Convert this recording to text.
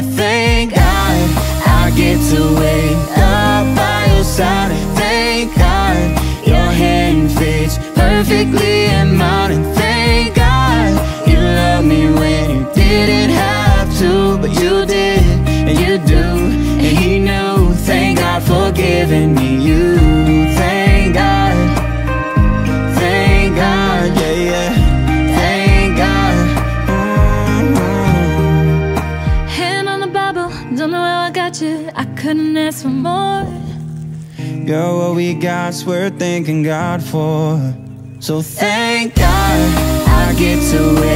I thank God I get to wake up by your side thank God your hand fits perfectly in mine And thank God you love me when you didn't have to But you did, and you do, and he knew. Thank God for giving I got you. I couldn't ask for more. Girl, what we got's worth thanking God for. So thank God I get to wake